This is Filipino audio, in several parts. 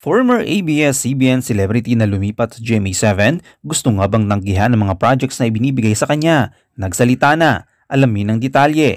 Former ABS-CBN celebrity na lumipat sa GMA7, gusto nga bang nanggihan ng mga projects na ibinibigay sa kanya? Nagsalita na, alamin ang detalye.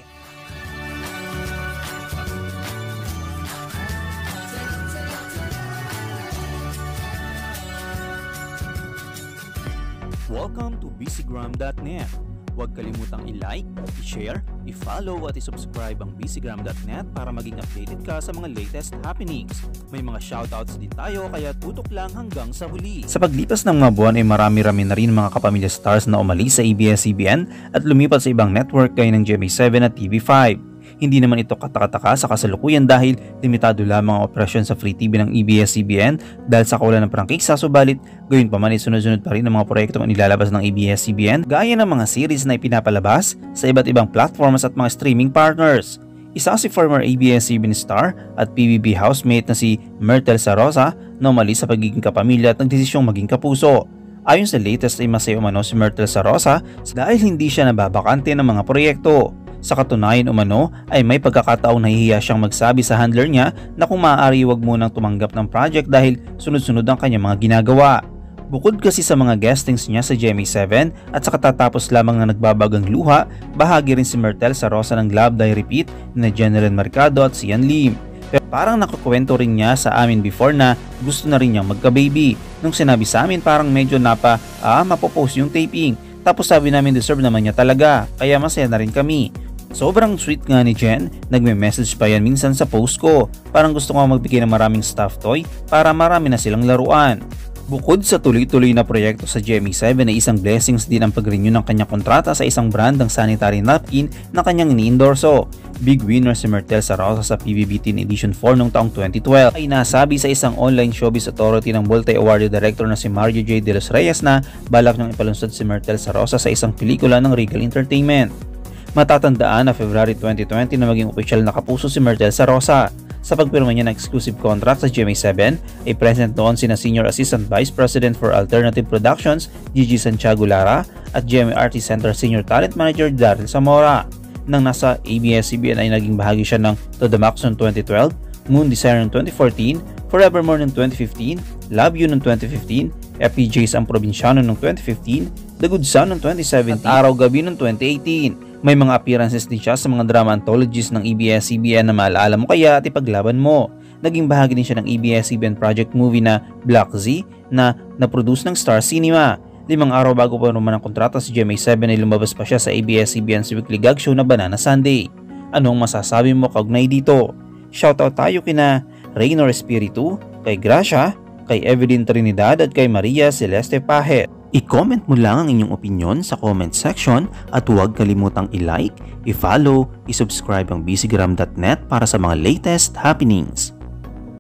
Welcome to busygram.net. Huwag kalimutang i-like, i-share, i-follow at i-subscribe ang busygram.net para maging updated ka sa mga latest happenings. May mga shoutouts din tayo kaya tutok lang hanggang sa huli. Sa paglipas ng mga buwan ay marami-rami na rin mga kapamilya stars na umalis sa ABS-CBN at lumipat sa ibang network gaya ng GMA7 at TV5. Hindi naman ito katakataka sa kasalukuyan dahil limitado lamang ang operasyon sa free TV ng ABS-CBN dahil sa kawalan ng prangkisa subalit gayon pa man ay sunod-sunod pa rin ang mga proyektong inilalabas ng ABS-CBN gaya ng mga series na ipinapalabas sa iba't ibang platforms at mga streaming partners. Isa si former ABS-CBN star at PBB housemate na si Myrtle Sarosa na umalis sa pagiging kapamilya at nagdesisyong maging kapuso. Ayon sa latest ay masaya umano si Myrtle Sarosa dahil hindi siya nababakante ng mga proyekto. Sa katunayan umano ay may pagkakataong nahihiya siyang magsabi sa handler niya na kung maaari wag munang tumanggap ng project dahil sunod-sunod ang kanyang mga ginagawa. Bukod kasi sa mga guestings niya sa GMA7 at sa katatapos lamang na nagbabagang luha, bahagi rin si Myrtle sa Rosa ng Love Die Repeat na General Mercado at Sian Lim. Pero parang nakakwento rin niya sa amin before na gusto na rin niyang magka-baby. Nung sinabi sa amin parang medyo napa, ah mapopost yung taping. Tapos sabi namin deserve naman niya talaga, kaya masaya na rin kami. Sobrang sweet nga ni Jen, nagme-message pa yan minsan sa post ko. Parang gusto ko magbigay ng maraming stuff toy para marami na silang laruan. Bukod sa tuloy-tuloy na proyekto sa GMA7 ay isang blessings din ang pag-renew ng kanyang kontrata sa isang brand ng sanitary napkin na kanyang ini-endorso. Big winner si Mertel Sarosa sa PBB Teen Edition 4 noong taong 2012 ay nasabi sa isang online showbiz authority ng multi-awarded director na si Mario J. De Los Reyes na balak niyang ipalunsad si Mertel Sarosa sa isang pelikula ng Regal Entertainment. Matatandaan na February 2020 na maging opisyal na kapuso si Myrtle Sarosa. Sa pagpirma niya ng exclusive contract sa GMA7, ay present noon sina Senior Assistant Vice President for Alternative Productions Gigi Santiago Lara at GMA Artist Center Senior Talent Manager Daryl Zamora. Nang nasa ABS-CBN ay naging bahagi siya ng To The Max noong 2012, Moon Desire noong 2014, Forevermore noong 2015, Love You noong 2015, FPJs ang Probinsyano noong 2015, The Good Son noong 2017, at Araw Gabi noong 2018. May mga appearances din siya sa mga drama anthologies ng EBS-CBN na maalaala mo kaya at ipaglaban mo. Naging bahagi din siya ng EBS-CBN project movie na Black Z na naproduce ng Star Cinema. Limang araw bago pa naman ang kontrata si GMA7 ay lumabas pa siya sa ABS-CBN's weekly gag show na Banana Sunday. Anong masasabi mo kaugnay dito? Shoutout tayo kina Raynor Espiritu, kay Gracia, kay Evelyn Trinidad at kay Maria Celeste Pahet. I-comment mo lang ang inyong opinion sa comment section at huwag kalimutang i-like, i-follow, i-subscribe ang busygram.net para sa mga latest happenings.